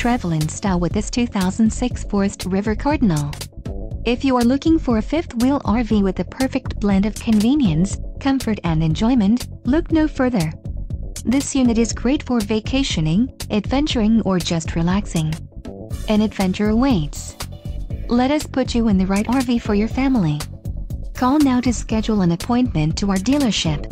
travel in style with this 2006 Forest River Cardinal. If you are looking for a fifth-wheel RV with the perfect blend of convenience, comfort and enjoyment, look no further. This unit is great for vacationing, adventuring or just relaxing. An adventure awaits. Let us put you in the right RV for your family. Call now to schedule an appointment to our dealership.